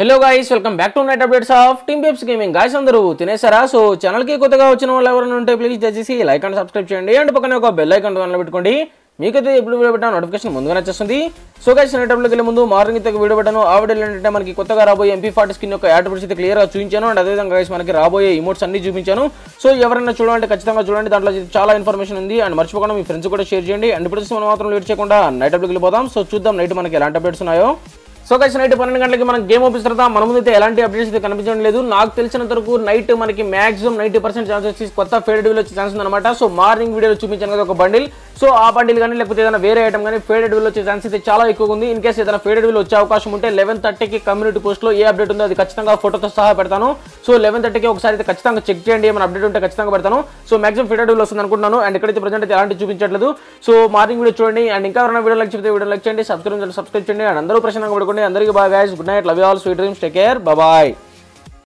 Hello guys welcome back to night updates of team peps gaming guys అందరూ తినేసారా so ఛానల్కి కొత్తగా వచ్చిన వాళ్ళు ఎవరైనా ఉంటే ప్లీజ్ దయచేసి లైక్ అండ్ సబ్స్క్రైబ్ చేయండి. అండ్ పక్కన ఒక బెల్ ఐకాన్ ఆన్లో పెట్టుకోండి. మీకైతే ఎప్పుడు వీడియో పెట్టిన నోటిఫికేషన్ ముందుగా వచ్చేస్తుంది సో గైస్ నైట్ అప్లోకి వెళ్ళే ముందు మార్నింగ్ అయితే వీడియో పెట్టాను. ఆ వీడియో ఏంటంటే మనకి కొత్తగా రాబోయే ఎంపీ ఫార్టీ స్కిన్ యొక్క యాడ్ అయితే క్లియర్గా చూపించాను. అండ్ అదేవిధంగా గైస్ మనకి రాబోయే ఇమోట్స్ అన్ని చూపించాను. సో ఎవరైనా చూడాలంటే ఖచ్చితంగా చూడండి. దాంట్లో చాలా ఇన్ఫర్మేషన్ ఉంది. అండ్ మర్చిపోకుండా మీ ఫ్రెండ్స్ కూడా షేర్ చేయండి. అండ్ ఇప్పుడు మనం మాత్రం లేట్ చేయకుండా నైట్ అప్లోకి వెళ్ళిపోదాం. సో చూద్దాం నైట్ మనకి ఎలాంటి అప్డేట్స్ ఉన్నాయో. సో కలిసి నైట్ పన్నెండు గంటలకి మనం గేమ్ ఓపెన్ తర్వాత మన ముందు అయితే ఎలాంటి అప్డేట్స్ అయితే కనిపించడం లేదు. నాకు తెలిసినంత వరకు నైట్ మనకి మాక్సిమం నైంటీ పర్సెంట్ ఛాన్స్ వచ్చి కొత్త ఫేడెడ్ వీల్ వచ్చే ఛాన్స్ ఉందన్నమాట. సో మార్నింగ్ వీడియోలో చూపించాను కదా ఒక బండిల్ సో ఆ బండిల్ కానీ లేకపోతే ఏదైనా వేరే ఐటమ్ కానీ ఫేడెడ్ వీల్ వచ్చే ఛాన్స్ అయితే చాలా ఎక్కువ ఉంది. ఇన్ కేసు ఏదైనా ఫేడెడ్ వీల్ వచ్చే అవకాశం ఉంటే లెవెన్ థర్టీకి కమ్యూనిటీ పోస్ట్లో ఏ అప్డేట్ ఉందో అది ఖచ్చితంగా ఫోటోతో సహా పెడతాను. సో లెవెన్ థర్టీకి ఒకసారి అయితే ఖచ్చితంగా చెక్ చేయండి. ఏమైనా అప్డేట్ ఉంటే ఖచ్చితంగా పెడతాను. సో మాక్సిమం ఫేడెడ్ వీల్ వస్తుంది అనుకుంటున్నాను. అండ్ ఇక్కడైతే ప్రజెంట్ అయితే ఎలాంటి చూపించట్లేదు. సో మార్నింగ్ వీడియో చూడండి. అండ్ ఇంకా ఎవరైనా వీడియో లైక్ చెప్తే వీడియో లైక్ చేయండి. సబ్స్క్రైబ్ సబ్స్క్రైబ్ చేయండి. అండ్ అందరూ ప్రశ్న పడుకోండి అందరికీ బాగా good night love you all sweet dreams take care bye